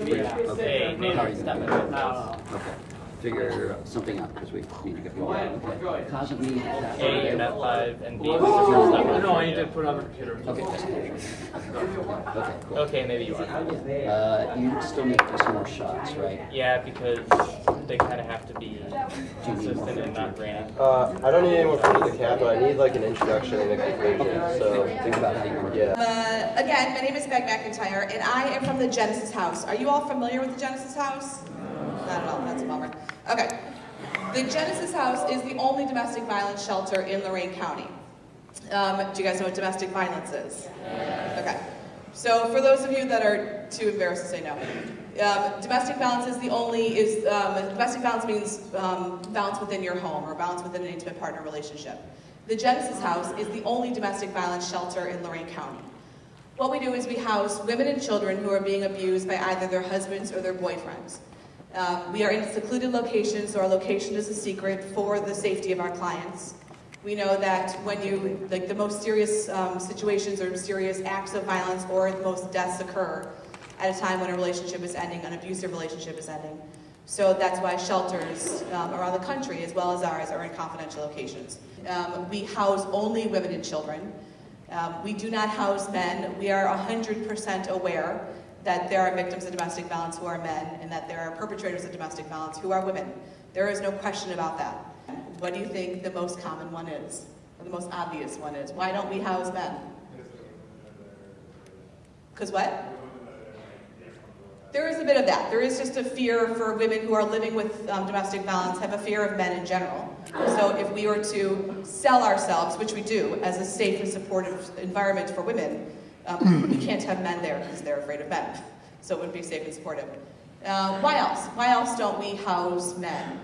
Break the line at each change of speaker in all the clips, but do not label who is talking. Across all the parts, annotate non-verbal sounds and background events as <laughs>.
Okay. Okay. Figure something out because we need to get going. Okay. Cosmic me.
A, net five, and B, step in.
No, I need to put it on the computer.
Okay. Okay, cool.
Okay, maybe you are.
Uh, you still need to do some more shots, right?
Yeah, because they kind of have to be consistent and not random.
Uh, I don't need anyone for the cap, but I need like an introduction and a conclusion. So
Think about how you
yeah.
Uh, again, my name is Meg McIntyre, and I am from the Genesis House. Are you all familiar with the Genesis House? Not at all. That's a bummer. Okay. The Genesis House is the only domestic violence shelter in Lorain County. Um, do you guys know what domestic violence is? Okay. So for those of you that are too embarrassed to say no, um, domestic violence is the only is um, domestic violence means um, violence within your home or violence within an intimate partner relationship. The Genesis House is the only domestic violence shelter in Lorain County. What we do is we house women and children who are being abused by either their husbands or their boyfriends. Um, we are in secluded locations, so our location is a secret for the safety of our clients. We know that when you, like the most serious um, situations or serious acts of violence or the most deaths occur at a time when a relationship is ending, an abusive relationship is ending. So that's why shelters um, around the country, as well as ours, are in confidential locations. Um, we house only women and children. Um, we do not house men. We are 100% aware that there are victims of domestic violence who are men and that there are perpetrators of domestic violence who are women. There is no question about that. What do you think the most common one is? Or the most obvious one is? Why don't we house men? Because what? There is a bit of that. There is just a fear for women who are living with um, domestic violence, have a fear of men in general. So if we were to sell ourselves, which we do, as a safe and supportive environment for women, um, we can't have men there because they're afraid of men. So it wouldn't be safe and supportive. Uh, why else? Why else don't we house men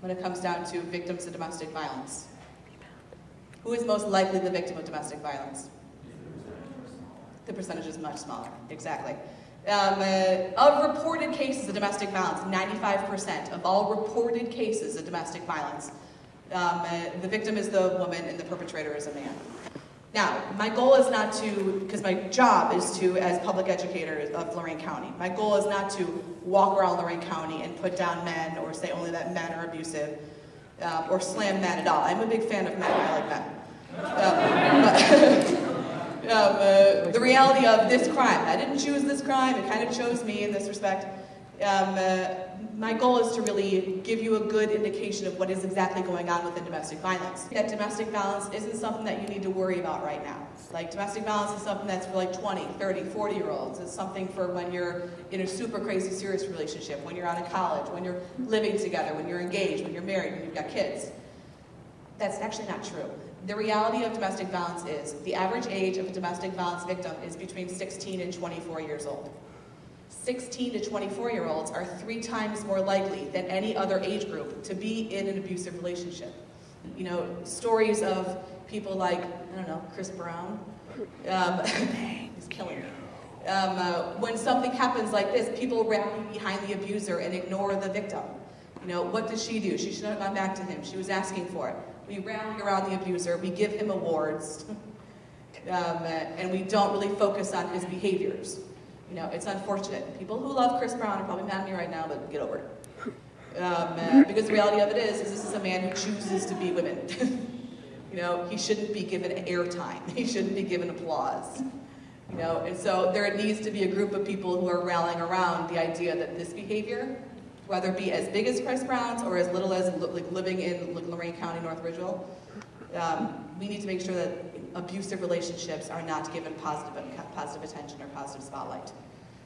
when it comes down to victims of domestic violence? Who is most likely the victim of domestic violence? The percentage is much smaller, exactly. Um, uh, of reported cases of domestic violence, 95% of all reported cases of domestic violence, um, uh, the victim is the woman and the perpetrator is a man. Now, my goal is not to, because my job is to, as public educator of Lorain County, my goal is not to walk around Lorain County and put down men or say only that men are abusive uh, or slam men at all. I'm a big fan of men, I like men. Um, but, <laughs> um, uh, the reality of this crime. I didn't choose this crime, it kind of chose me in this respect. Um, uh, my goal is to really give you a good indication of what is exactly going on within domestic violence. That domestic violence isn't something that you need to worry about right now. Like domestic violence is something that's for like 20, 30, 40 year olds. It's something for when you're in a super crazy serious relationship, when you're out of college, when you're living together, when you're engaged, when you're married, when you've got kids. That's actually not true. The reality of domestic violence is the average age of a domestic violence victim is between 16 and 24 years old. 16 to 24 year olds are three times more likely than any other age group to be in an abusive relationship. You know, stories of people like, I don't know, Chris Brown. Um, <laughs> he's killing me. Um, uh, when something happens like this, people rally behind the abuser and ignore the victim. You know, what did she do? She should have gone back to him. She was asking for it. We rally around the abuser. We give him awards. <laughs> um, uh, and we don't really focus on his behaviors. You know, it's unfortunate. People who love Chris Brown are probably mad at me right now, but get over it. Um, uh, <laughs> because the reality of it is, is this is a man who chooses to be women. <laughs> you know, he shouldn't be given airtime. <laughs> He shouldn't be given applause. You know, and so there needs to be a group of people who are rallying around the idea that this behavior, whether it be as big as Chris Brown's or as little as like living in Lorain County, North Ridgeville, um, we need to make sure that abusive relationships are not given positive, positive attention or positive spotlight.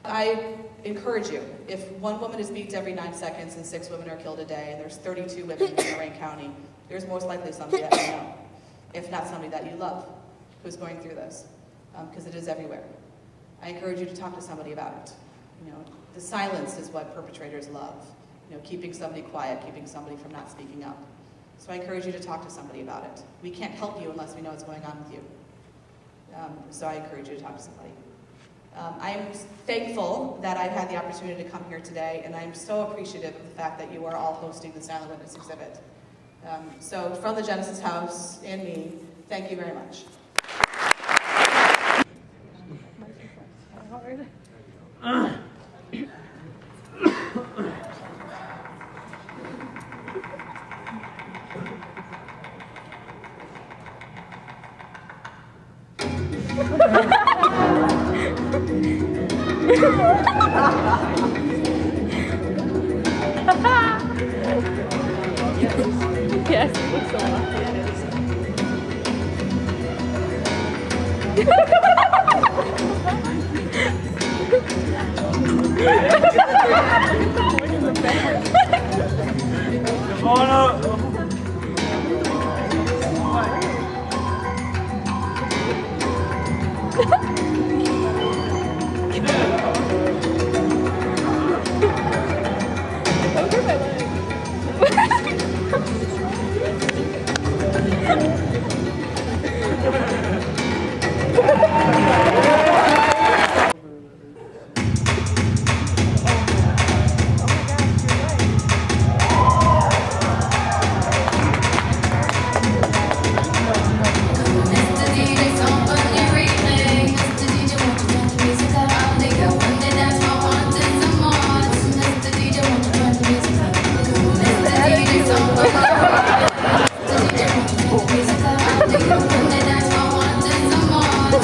I encourage you, if one woman is beat every nine seconds and six women are killed a day, and there's 32 women in Lorain County, there's most likely somebody that you know, if not somebody that you love, who's going through this, because um, it is everywhere. I encourage you to talk to somebody about it. You know, the silence is what perpetrators love. You know, keeping somebody quiet, keeping somebody from not speaking up. So I encourage you to talk to somebody about it. We can't help you unless we know what's going on with you. Um, so I encourage you to talk to somebody. Um, I'm thankful that I've had the opportunity to come here today, and I'm so appreciative of the fact that you are all hosting the Silent Witness exhibit. Um, so from the Genesis House and me, thank you very much. <clears throat> <clears throat>
oh <laughs> no! <laughs>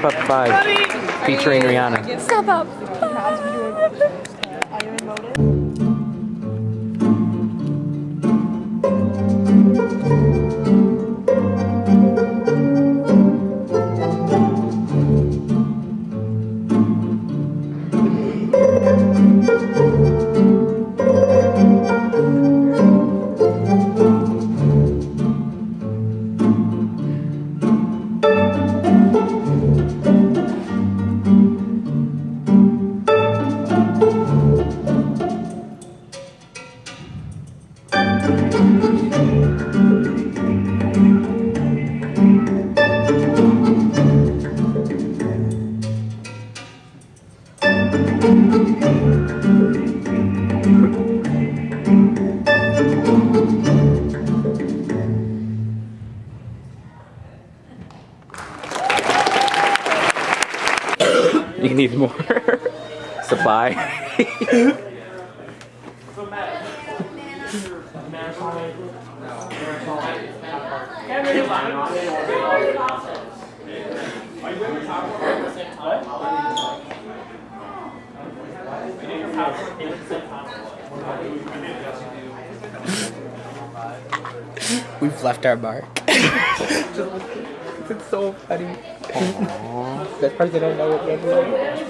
Step Up 5 featuring Rihanna.
Step Up
You need more <laughs> supply. <laughs>
We've left our mark. <laughs> It's so funny. That person don't know what